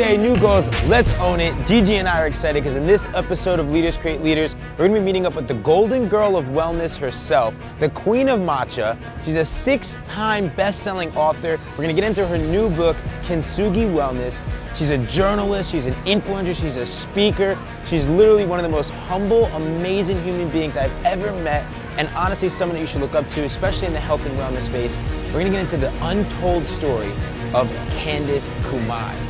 today, new goals, let's own it. Gigi and I are excited because in this episode of Leaders Create Leaders, we're gonna be meeting up with the golden girl of wellness herself, the queen of matcha. She's a six-time best-selling author. We're gonna get into her new book, Kintsugi Wellness. She's a journalist, she's an influencer, she's a speaker. She's literally one of the most humble, amazing human beings I've ever met and honestly someone that you should look up to, especially in the health and wellness space. We're gonna get into the untold story of Candice Kumai.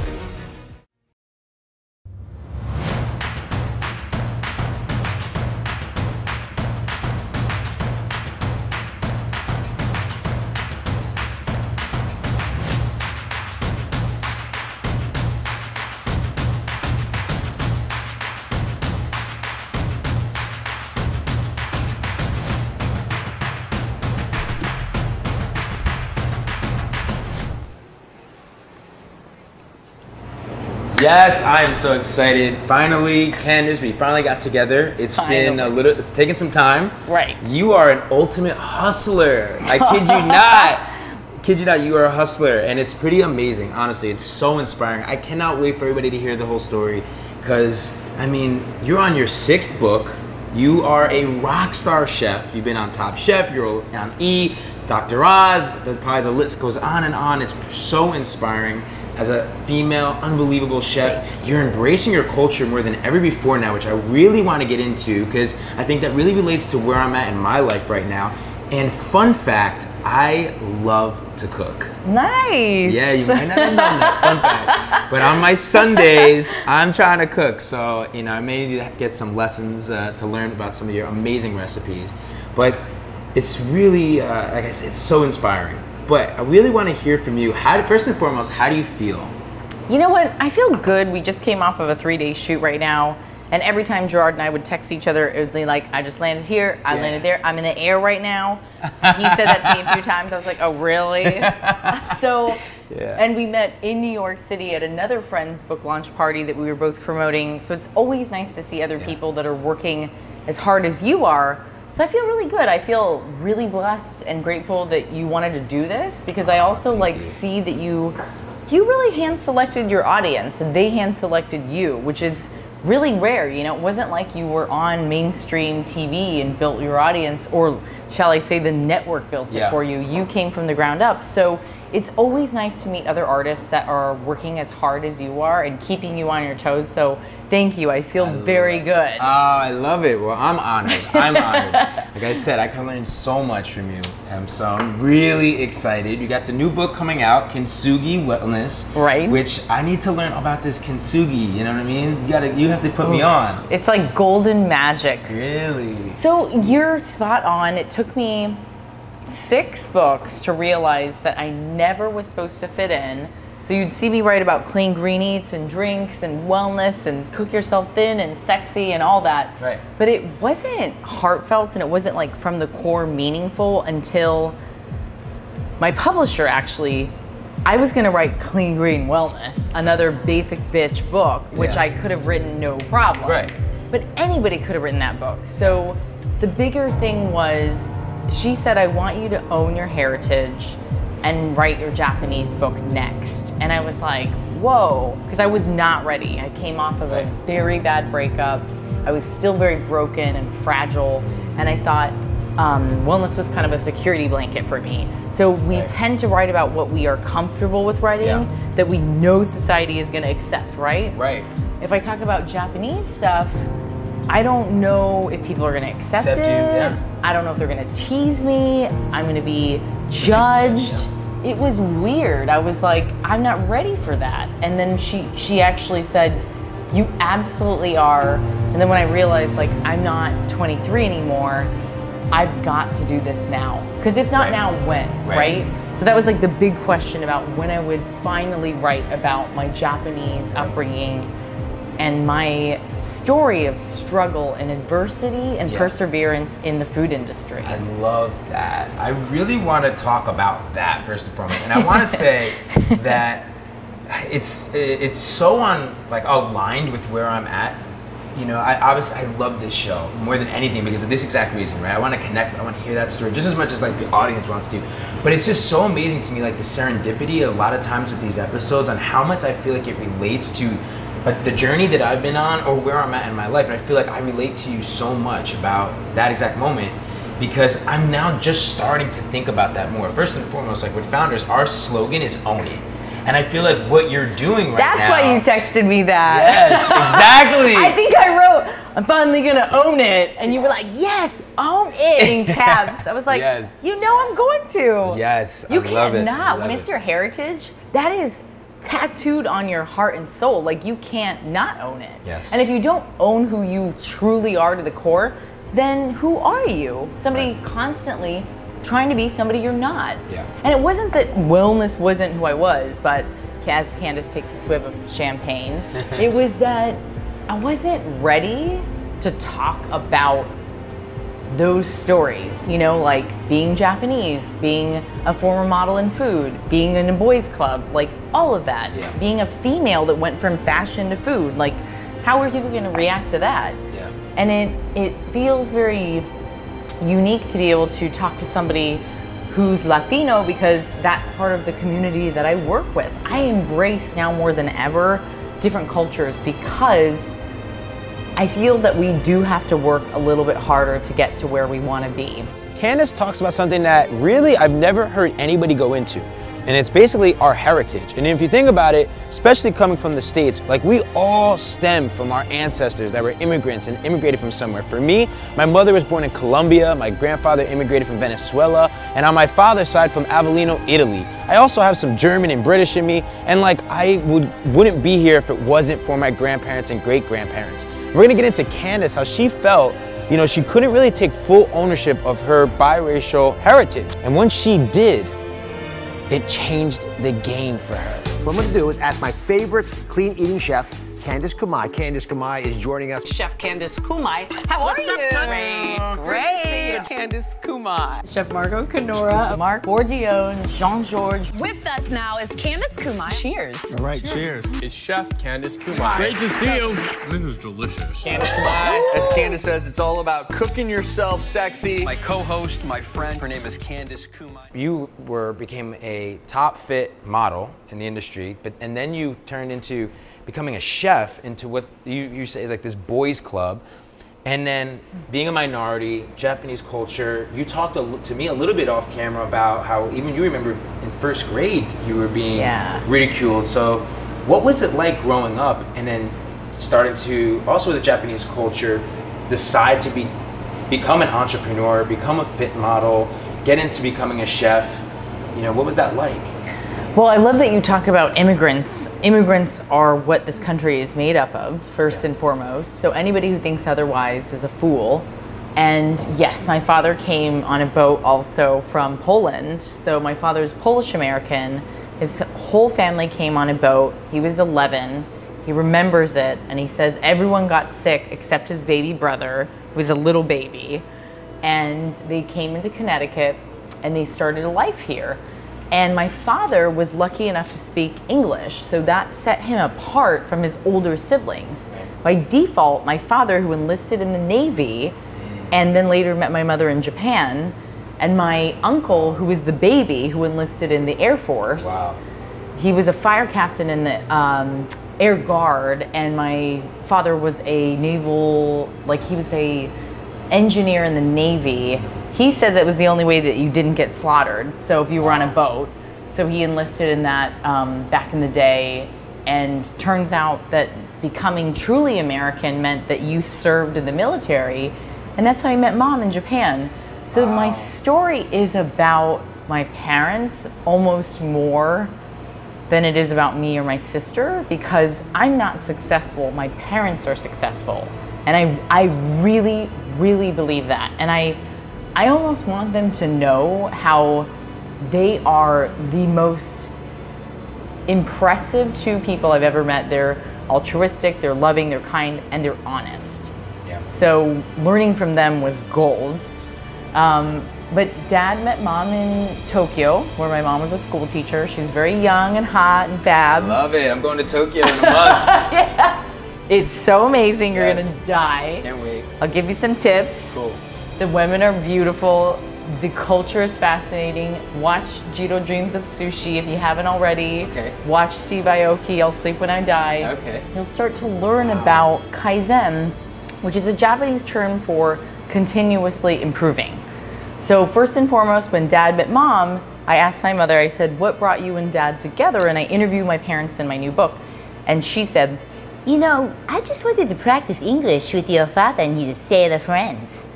Yes, I am so excited. Finally, Candice, we finally got together. It's been a little, it's taken some time. Right. You are an ultimate hustler. I kid you not. Kid you not, you are a hustler, and it's pretty amazing. Honestly, it's so inspiring. I cannot wait for everybody to hear the whole story, because I mean, you're on your sixth book. You are a rock star chef. You've been on Top Chef. You're on E, Dr. Oz. The, probably the list goes on and on. It's so inspiring as a female, unbelievable chef. You're embracing your culture more than ever before now, which I really want to get into because I think that really relates to where I'm at in my life right now. And fun fact, I love to cook. Nice. Yeah, you might not have known that. Fun fact. But on my Sundays, I'm trying to cook. So, you know, I may need to get some lessons uh, to learn about some of your amazing recipes. But it's really, uh, like I said, it's so inspiring. But I really want to hear from you. How, first and foremost, how do you feel? You know what? I feel good. We just came off of a three day shoot right now. And every time Gerard and I would text each other, it would be like, I just landed here, I Yeah. landed there, I'm in the air right now. He said that to me a few times. I was like, oh, really? so, Yeah. and we met in New York City at another friend's book launch party that we were both promoting. So it's always nice to see other Yeah. people that are working as hard as you are. So I feel really good. I feel really blessed and grateful that you wanted to do this because I also thank like you. see that you you really hand selected your audience and they hand selected you, which is really rare. You know, it wasn't like you were on mainstream TV and built your audience, or shall I say, the network built Yeah. it for you. You came from the ground up. So it's always nice to meet other artists that are working as hard as you are and keeping you on your toes. So thank you. I feel very good. Oh, I love it. Well, I'm honored. I'm honored. Like I said, I can learn so much from you. Um, so I'm really excited. You got the new book coming out, Kintsugi Wellness. Right. Which I need to learn about this kintsugi. You know what I mean? You gotta, you have to put me on. it's like golden magic. Really? So you're spot on. It took me six books to realize that I never was supposed to fit in. So you'd see me write about clean green eats and drinks and wellness and cook yourself thin and sexy and all that. Right. But it wasn't heartfelt and it wasn't like from the core meaningful until my publisher actually I was gonna write Clean Green Wellness, another basic bitch book, which Yeah. I could have written no problem. Right. But anybody could have written that book. So the bigger thing was she said, I want you to own your heritage and write your Japanese book next. And I was like, whoa, because I was not ready. I came off of a very bad breakup. I was still very broken and fragile. And I thought um, wellness was kind of a security blanket for me. So we Right. tend to write about what we are comfortable with writing Yeah. that we know society is going to accept, right? Right. If I talk about Japanese stuff, I don't know if people are going to accept, Accept you, it. yeah. I don't know if they're going to tease me. I'm going to be judged. It was weird. I was like, I'm not ready for that. And then she she actually said, "You absolutely are." And then when I realized like I'm not 23 anymore, I've got to do this now. Because if not Right. now, when? Right. right? So that was like the big question about when I would finally write about my Japanese upbringing and my story of struggle and adversity and Yeah. perseverance in the food industry. I love that. I really want to talk about that first and foremost, and I want to say that it's it's so on like aligned with where I'm at. you know, I obviously I love this show more than anything because of this exact reason, right? I want to connect, I want to hear that story just as much as like the audience wants to. But it's just so amazing to me, like the serendipity a lot of times with these episodes on how much I feel like it relates to like the journey that I've been on or where I'm at in my life. And I feel like I relate to you so much about that exact moment because I'm now just starting to think about that more. First and foremost, like with founders, our slogan is own it. And I feel like what you're doing right now. That's now. why you texted me that. Yes, exactly. I think I wrote, I'm finally gonna own it. And you were like, yes, own it in caps. I was like, Yes. you know I'm going to. Yes, You I love it. I cannot. love When it's it. your heritage, that is tattooed on your heart and soul. Like you can't not own it. Yes. And if you don't own who you truly are to the core, then who are you? Somebody Right. constantly trying to be somebody you're not. Yeah. And it wasn't that wellness wasn't who I was, but as Candice takes a swig of champagne, it was that I wasn't ready to talk about those stories, you know, like being Japanese, being a former model in food, being in a boys club, like all of that. Yeah. Being a female that went from fashion to food, like how are people going to react to that? Yeah. And it it feels very unique to be able to talk to somebody who's Latino because that's part of the community that I work with. I embrace now more than ever different cultures because I feel that we do have to work a little bit harder to get to where we want to be. Candice talks about something that really I've never heard anybody go into. And it's basically our heritage. And if you think about it, especially coming from the States, like we all stem from our ancestors that were immigrants and immigrated from somewhere. For me, my mother was born in Colombia, my grandfather immigrated from Venezuela, and on my father's side from Avellino, Italy. I also have some German and British in me, and like I would, wouldn't be here if it wasn't for my grandparents and great grandparents. We're gonna get into Candice, how she felt you know, she couldn't really take full ownership of her biracial heritage. And once she did, it changed the game for her. What I'm gonna do is ask my favorite clean eating chef, Candice Kumai. Candice Kumai is joining us. Chef Candice Kumai. How are you? Great, great. Candice Kumai. Chef Marco Canora, Marc Forgione, Jean Georges. With us now is Candice Kumai. Cheers. All right, cheers. It's Chef Candice Kumai. Great to see you. This is delicious. Candice Kumai. As Candice says, it's all about cooking yourself sexy. My co-host, my friend, her name is Candice Kumai. you were became a top fit model in the industry, but and then you turned into becoming a chef into what you, you say is like this boys club. And then being a minority, Japanese culture, you talked a, to me a little bit off camera about how even you remember in first grade you were being Yeah. ridiculed. So what was it like growing up and then starting to also the Japanese culture decide to be become an entrepreneur, become a fit model, get into becoming a chef? You know, what was that like? Well, I love that you talk about immigrants. Immigrants are what this country is made up of, first and foremost. So anybody who thinks otherwise is a fool. And yes, my father came on a boat also from Poland. So my father's Polish American. His whole family came on a boat. He was 11. He remembers it and he says everyone got sick except his baby brother, who was a little baby. And they came into Connecticut and they started a life here. And my father was lucky enough to speak English, so that set him apart from his older siblings. By default, my father, who enlisted in the Navy and then later met my mother in Japan, and my uncle, who was the baby, who enlisted in the Air Force. He was a fire captain in the um, Air Guard, and my father was a naval, like he was a engineer in the Navy. He said that was the only way that you didn't get slaughtered. So if you were on a boat, so he enlisted in that um, back in the day. And turns out that becoming truly American meant that you served in the military, and that's how I met mom in Japan. So my story is about my parents almost more than it is about me or my sister because I'm not successful. My parents are successful. And I, I really, really believe that. And I, I almost want them to know how they are the most impressive two people I've ever met. They're altruistic, they're loving, they're kind, and they're honest. Yeah. So learning from them was gold. Um, but dad met mom in Tokyo, where my mom was a school teacher. She's very young and hot and fab. Love it. I'm going to Tokyo in a month. yeah. It's so amazing. You're Yeah. gonna die. Can't wait. I'll give you some tips. Cool. The women are beautiful. The culture is fascinating. Watch Jiro Dreams of Sushi if you haven't already. Okay. Watch Steve Aoki, I'll Sleep When I Die. Okay. You'll start to learn about Kaizen, which is a Japanese term for continuously improving. So, first and foremost, when dad met mom, I asked my mother, I said, What brought you and dad together? And I interview my parents in my new book. And she said, You know, I just wanted to practice English with your father and his sailor friends.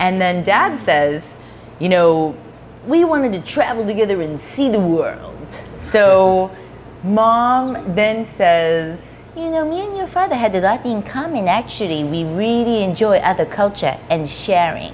And then dad says, you know, we wanted to travel together and see the world. So mom then says, You know, me and your father had a lot in common actually. We really enjoy other culture and sharing.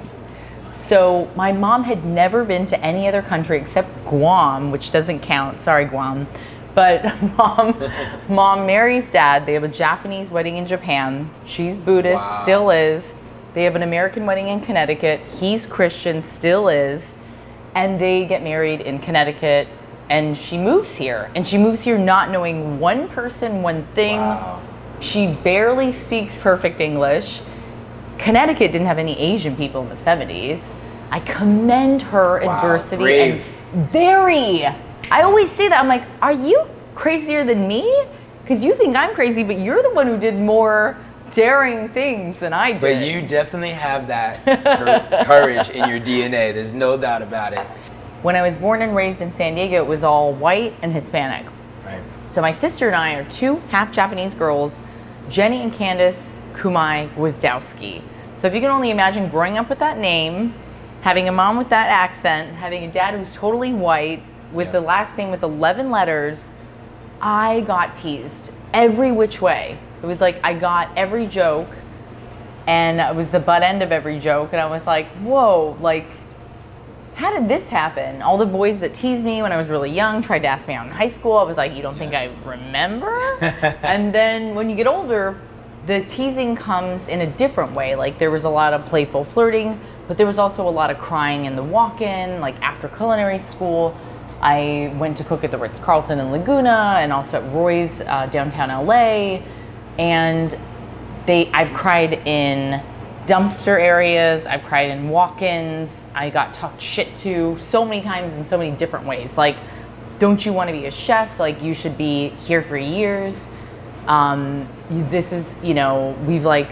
so my mom had never been to any other country except Guam, which doesn't count. Sorry, Guam. But mom, mom marries dad. They have a Japanese wedding in Japan. She's Buddhist, Wow. still is. They have an American wedding in Connecticut. He's Christian, still is. And they get married in Connecticut. And she moves here. And she moves here not knowing one person, one thing. Wow. She barely speaks perfect English. Connecticut didn't have any Asian people in the 70s. I commend her Wow, adversity brave. and very. I always say that. I'm like, are you crazier than me? Because you think I'm crazy, but you're the one who did more daring things than I did. But you definitely have that courage in your DNA. There's no doubt about it. When I was born and raised in San Diego, it was all white and Hispanic. Right. So my sister and I are two half Japanese girls, Jenny and Candice Kumai Gwizdowski. So if you can only imagine growing up with that name, having a mom with that accent, having a dad who's totally white, with Yeah. the last name with 11 letters, I got teased every which way. It was like I got every joke, and it was the butt end of every joke, and I was like, whoa, like how did this happen? All the boys that teased me when I was really young tried to ask me out in high school. I was like, you don't think I remember? and then when you get older, the teasing comes in a different way. Like there was a lot of playful flirting, but there was also a lot of crying in the walk-in. Like after culinary school, I went to cook at the Ritz Carlton in Laguna and also at Roy's uh, downtown LA. And they I've cried in dumpster areas, I've cried in walk-ins, I got talked shit to so many times in so many different ways. Like, don't you want to be a chef? Like, you should be here for years. Um, this is, you know, we've like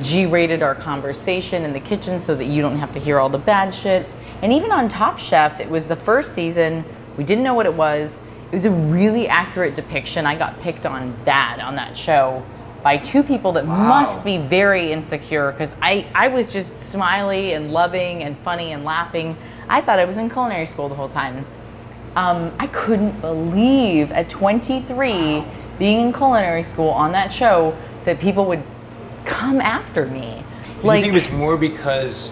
G-rated our conversation in the kitchen so that you don't have to hear all the bad shit. And even on Top Chef, it was the first season. We didn't know what it was. It was a really accurate depiction. I got picked on bad on that show by two people that must be very insecure because I, I was just smiley and loving and funny and laughing. I thought I was in culinary school the whole time. Um, I couldn't believe at 23 being in culinary school on that show that people would come after me. Do you think it was more because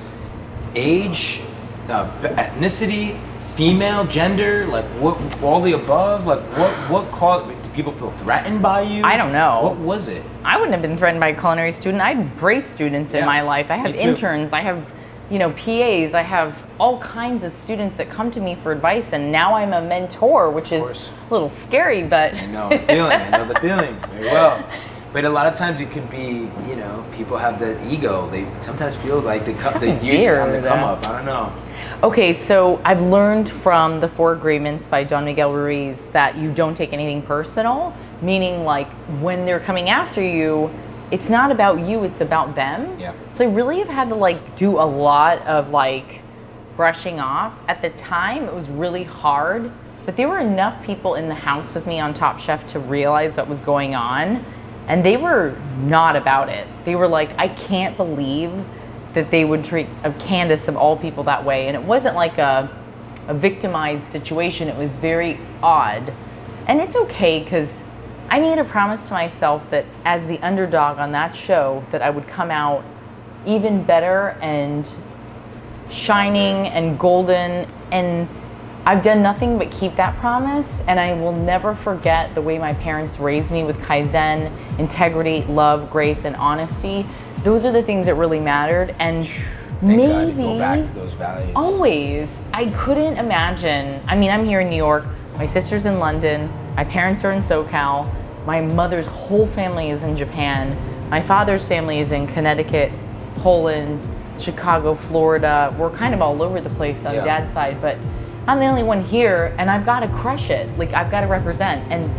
age, uh, ethnicity, female, gender, like what, all the above? Like what, what caused? Did people feel threatened by you? I don't know. What was it? I wouldn't have been threatened by a culinary student. I had brace students in my life. I have interns. I have, you know, PAs. I have all kinds of students that come to me for advice, and now I'm a mentor, which is a little scary, but I know the feeling. I know the feeling very well. But a lot of times it could be, you know, people have the ego. They sometimes feel like they come, So the youth on the come up. I don't know. Okay, so I've learned from the Four Agreements by Don Miguel Ruiz that you don't take anything personal, meaning like when they're coming after you, it's not about you, it's about them. Yeah. So I really have had to like do a lot of like brushing off. At the time, it was really hard, but there were enough people in the house with me on Top Chef to realize what was going on, and they were not about it. They were like, I can't believe that they would treat a Candice of all people that way, and it wasn't like a a victimized situation. It was very odd, and it's okay because I made a promise to myself that as the underdog on that show, that I would come out even better and shining and golden and I've done nothing but keep that promise and I will never forget the way my parents raised me with kaizen, integrity, love, grace and honesty. Those are the things that really mattered and Thank maybe God go back to those values. Always. I couldn't imagine. I mean, I'm here in New York. My sister's in London. My parents are in SoCal. My mother's whole family is in Japan. My father's family is in Connecticut, Poland, Chicago, Florida. We're kind of all over the place on Yeah. dad's side, but I'm the only one here and I've got to crush it. Like I've got to represent and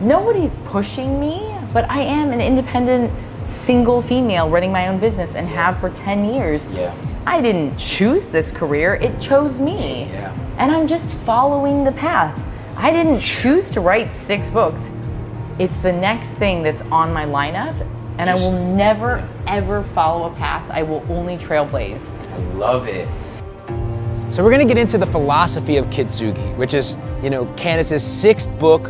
nobody's pushing me, but I am an independent single female running my own business and have for 10 years. Yeah. I didn't choose this career, it chose me. Yeah. And I'm just following the path. I didn't choose to write six books. It's the next thing that's on my lineup, and I will never, ever follow a path. I will only trailblaze. I love it. So we're gonna get into the philosophy of Kitsugi, which is, you know, Candice's sixth book.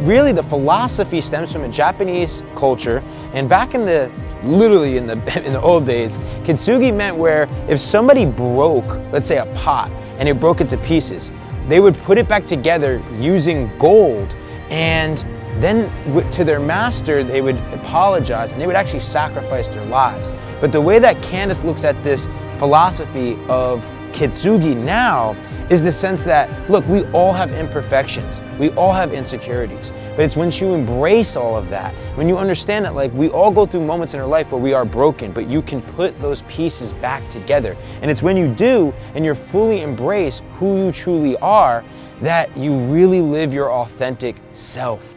Really, the philosophy stems from a Japanese culture, and back in the, literally in the in the old days, Kitsugi meant where if somebody broke, let's say a pot, and it broke into pieces, they would put it back together using gold, and then to their master they would apologize, and they would actually sacrifice their lives. But the way that Candice looks at this philosophy of Kitsugi now is the sense that, look, we all have imperfections. We all have insecurities. But it's when you embrace all of that, when you understand that, like, we all go through moments in our life where we are broken, but you can put those pieces back together. And it's when you do and you're fully embrace who you truly are that you really live your authentic self.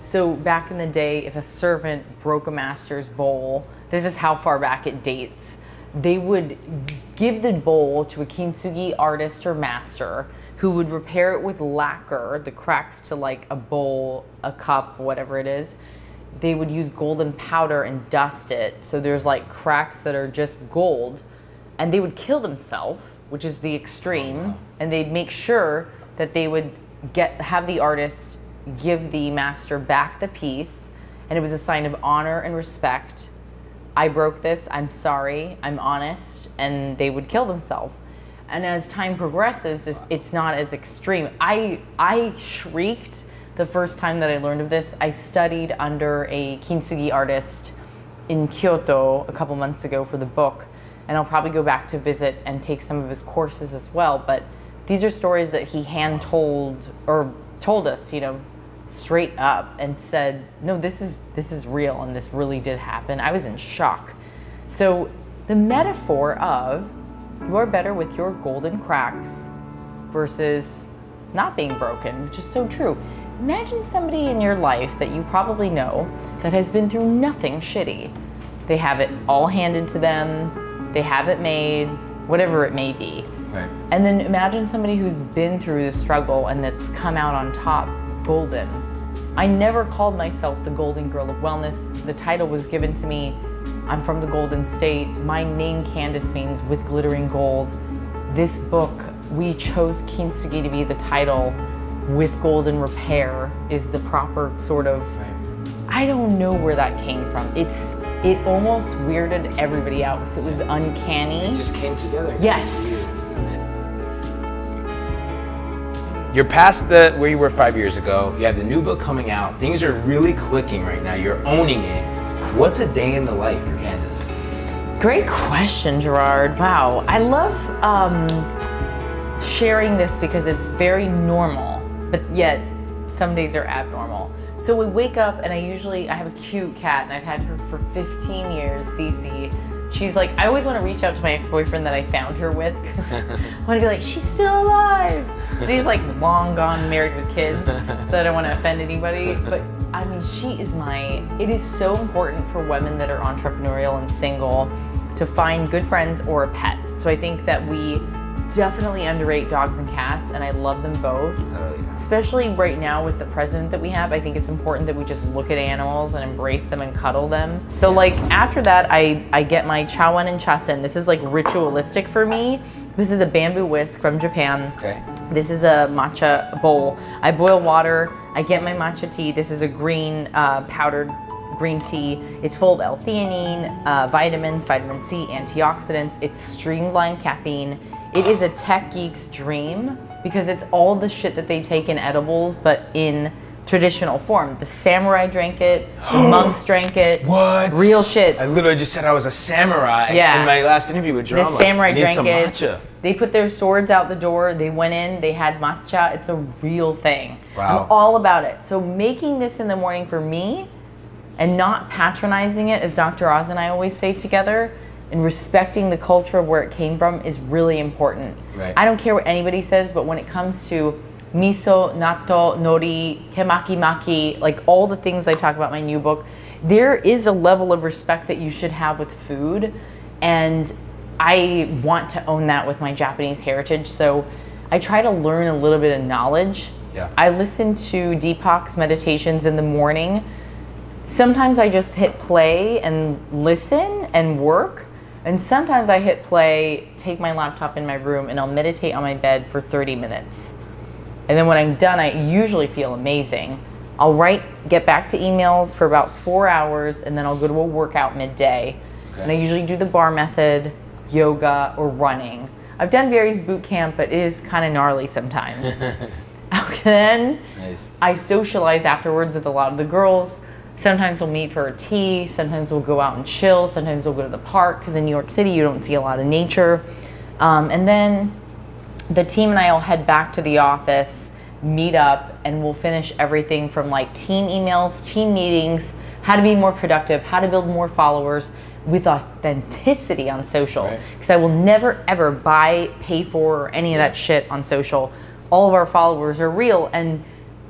So back in the day, if a servant broke a master's bowl, this is how far back it dates. They would give the bowl to a kintsugi artist or master who would repair it with lacquer, the cracks to like a bowl, a cup, whatever it is. They would use golden powder and dust it. So there's like cracks that are just gold. And they would kill themselves, which is the extreme. Oh, and they'd make sure that they would get have the artist give the master back the piece. And it was a sign of honor and respect. I broke this, I'm sorry, I'm honest, and they would kill themselves. And as time progresses, it's not as extreme. I I shrieked the first time that I learned of this. I studied under a kintsugi artist in Kyoto a couple months ago for the book, and I'll probably go back to visit and take some of his courses as well. But these are stories that he hand told or told us, you know, straight up and said, "No, this is this is real and this really did happen." I was in shock. So the metaphor of you are better with your golden cracks versus not being broken, which is so true. Imagine somebody in your life that you probably know that has been through nothing shitty. They have it all handed to them, they have it made, whatever it may be. Right. And then imagine somebody who's been through the struggle and that's come out on top, golden. I never called myself the Golden Girl of Wellness. The title was given to me. I'm from the Golden State. My name, Candice, means with glittering gold. This book, we chose Kintsugi to be the title. With golden repair is the proper sort of. I don't know where that came from. It's it almost weirded everybody out because it was uncanny. It just came together. Yes. You're past the where you were five years ago. You have the new book coming out. Things are really clicking right now. You're owning it. What's a day in the life for Candice? Great question, Gerard. Wow. I love um, sharing this because it's very normal, but yet some days are abnormal. So we wake up, and I usually I have a cute cat, and I've had her for 15 years, Cece. She's like, I always want to reach out to my ex-boyfriend that I found her with I want to be like, she's still alive. But he's like long gone, married with kids, so I don't want to offend anybody. But I mean, she is my. It is so important for women that are entrepreneurial and single to find good friends or a pet. So I think that we definitely underrate dogs and cats, and I love them both. Oh, Especially right now with the president that we have, I think it's important that we just look at animals and embrace them and cuddle them. So like after that, I, I get my chawan and chasen. This is like ritualistic for me. This is a bamboo whisk from Japan. Okay. This is a matcha bowl. I boil water. I get my matcha tea. This is a green uh, powdered green tea. It's full of L-theanine, uh, vitamins, vitamin C, antioxidants. It's streamlined caffeine. It is a tech geek's dream because it's all the shit that they take in edibles, but in traditional form. The samurai drank it. The monks drank it. What? Real shit. I literally just said I was a samurai Yeah. in my last interview with The Drama. samurai Need drank some it. matcha. They put their swords out the door. They went in. They had matcha. It's a real thing. Wow. I'm all about it. So making this in the morning for me and not patronizing it, as Dr. Oz and I always say together, and respecting the culture of where it came from is really important. Right. I don't care what anybody says, but when it comes to miso, natto, nori, temaki maki, like all the things I talk about in my new book, there is a level of respect that you should have with food. And I want to own that with my Japanese heritage. So I try to learn a little bit of knowledge. Yeah. I listen to Deepak's meditations in the morning. Sometimes I just hit play and listen and work. And sometimes I hit play, take my laptop in my room, and I'll meditate on my bed for 30 minutes. And then when I'm done, I usually feel amazing. I'll write, get back to emails for about four hours, and then I'll go to a workout midday. And I usually do the bar method, yoga, or running. I've done Barry's boot camp, but it is kind of gnarly sometimes. then Nice. I socialize afterwards with a lot of the girls. Sometimes we'll meet for a tea. Sometimes we'll go out and chill. Sometimes we'll go to the park because in New York City you don't see a lot of nature. Um, and then the team and I will head back to the office, meet up, and we'll finish everything from like team emails, team meetings, how to be more productive, how to build more followers with authenticity on social. Right. Because I will never ever buy, pay for, or any of that shit on social. All of our followers are real and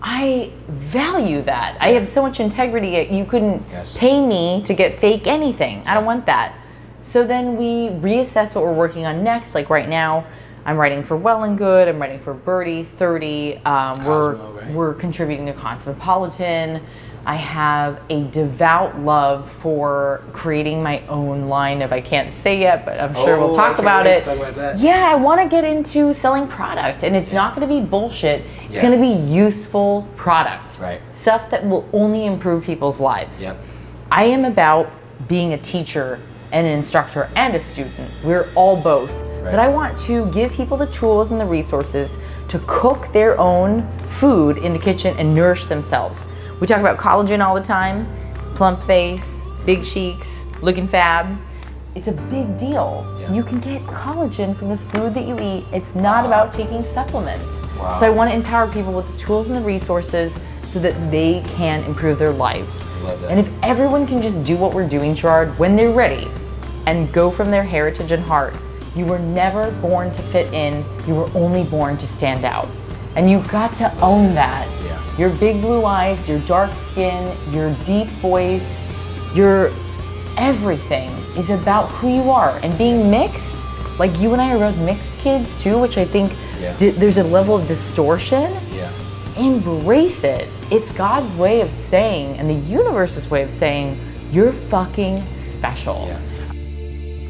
I value that. I have so much integrity. You couldn't Yes. pay me to get fake anything. I don't want that. So then we reassess what we're working on next. Like right now, I'm writing for Well and Good. I'm writing for Byrdie 30. Um, we're right? we're contributing to Cosmopolitan. I have a devout love for creating my own line of I can't say yet, but I'm sure Oh, we'll I talk about it. to about that. Yeah, I want to get into selling product, and it's not going to be bullshit. It's Yeah. going to be useful product, Right. Stuff that will only improve people's lives. Yep. I am about being a teacher and an instructor and a student. We're all both. But I want to give people the tools and the resources to cook their own food in the kitchen and nourish themselves. We talk about collagen all the time, plump face, big cheeks, looking fab. It's a big deal. Yeah. You can get collagen from the food that you eat. It's not about taking supplements. Wow. So I want to empower people with the tools and the resources so that they can improve their lives. And if everyone can just do what we're doing, Gerard, when they're ready and go from their heritage and heart, you were never born to fit in, you were only born to stand out. And you've got to own that. Yeah. Your big blue eyes, your dark skin, your deep voice, your everything is about who you are. And being mixed, like you and I are both mixed kids too, which I think Yeah. there's a level of distortion Yeah. embrace it. It's God's way of saying, and the universe's way of saying, you're fucking special. Yeah.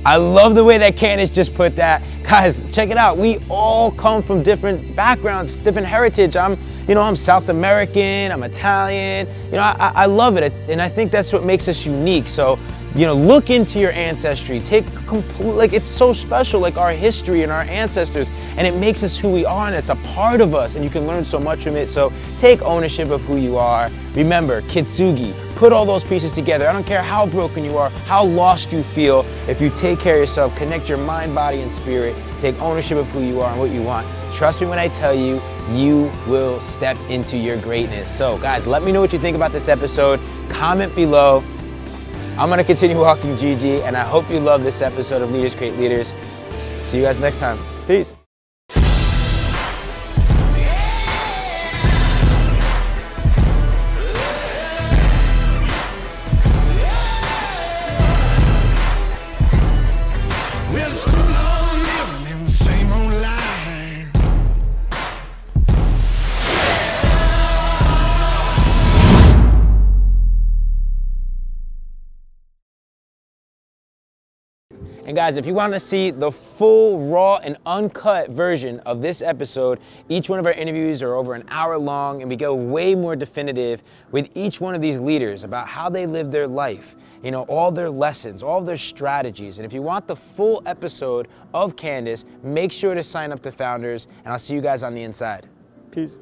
I love the way that Candice just put that. Guys, check it out. We all come from different backgrounds, different heritage. I'm, you know, I'm South American, I'm Italian. You know, I, I love it. And I think that's what makes us unique. So, you know, look into your ancestry. Take complete, like it's so special, like our history and our ancestors. And it makes us who we are and it's a part of us. And you can learn so much from it. So take ownership of who you are. Remember, Kitsugi, put all those pieces together. I don't care how broken you are, how lost you feel. If you take care of yourself, connect your mind, body, and spirit, take ownership of who you are and what you want. Trust me when I tell you, you will step into your greatness. So, guys, let me know what you think about this episode. Comment below. I'm gonna continue walking Gigi, and I hope you love this episode of Leaders Create Leaders. See you guys next time. Peace. Guys, if you want to see the full, raw, and uncut version of this episode, each one of our interviews are over an hour long, and we go way more definitive with each one of these leaders about how they live their life, you know, all their lessons, all their strategies. And if you want the full episode of Candice, make sure to sign up to Founders, and I'll see you guys on the inside. Peace.